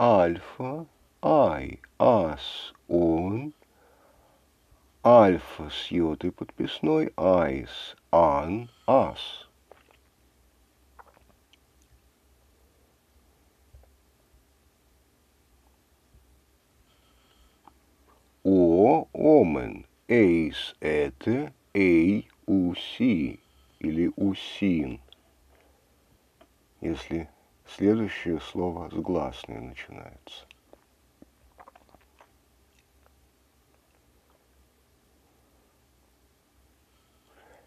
альфа, ай, ас, он, альфа с йотой подписной, айс, ан, ас. О, омен, эйс, это, эй, уси или усин, если следующее слово с гласной начинается.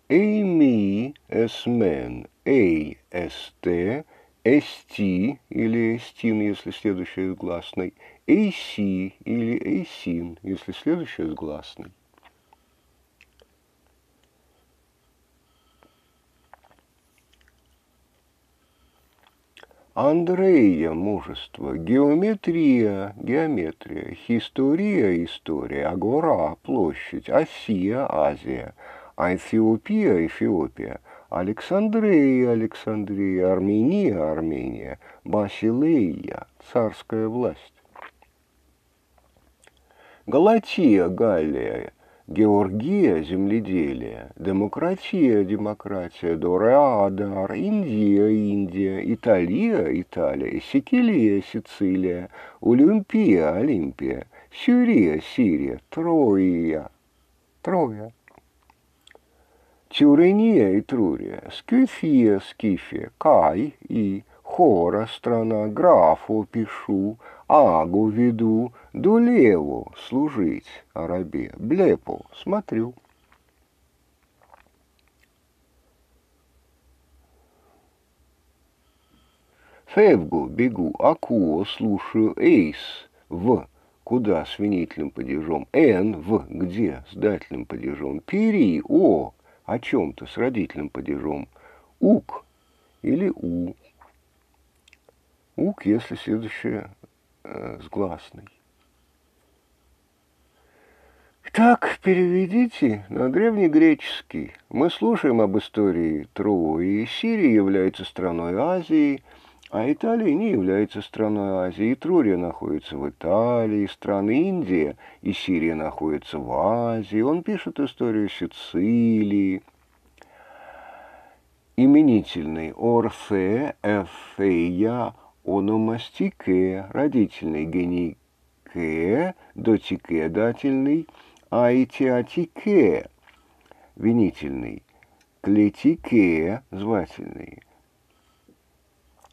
Эйми, эсмен, эй, эсте, эсти или эстин, если следующее с гласной, эйси или эйсин, если следующее с гласной. Андрея – мужество, геометрия – геометрия, история – история, агора – площадь, Асия – Азия, Эфиопия – Эфиопия, Александрия – Александрия, Армения – Армения, Басилея – царская власть. Галатия – Галлия – Георгия – земледелие, демократия – демократия, Дореа – Дар, Индия – Индия, Италия – Италия, Сикилия – Сицилия, Олимпия – Олимпия, Сирия – Сирия, Троя – Троя. Тюрения и Трурия, Скифия, Скифия, Кай и Хора страна, графу пишу, Агу веду, Дулеву служить арабе, Блепу смотрю. Февгу бегу, Акуо слушаю, Эйс в. Куда с винительным падежом, Н в. Где с дательным падежом, Пери о о чем-то с родительным падежом, Ук или У. Ук, если следующее э, с гласной. Так, переведите на древнегреческий. Мы слушаем об истории Трои. Сирия является страной Азии, а Италия не является страной Азии. И находится в Италии, страны Индия и Сирия находятся в Азии. Он пишет историю Сицилии. Именительный Орфе, Эфея, ономастике, родительный генике, дотике, дательный, аитиатике, винительный, клетике, звательный.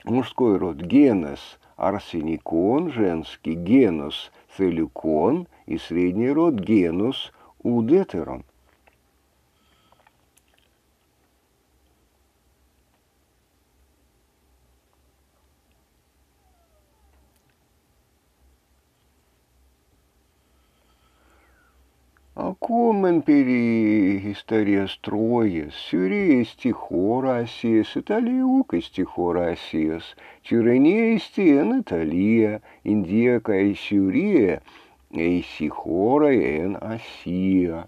Мужской род генос, арсеникон, женский генос, целюкон и средний род генус, удетерон. Акумен пери история строя, сюрия стихора осес, италиук стихора осес, тюрения стен Италия, индия кай сюрия, эйсихора эн осия.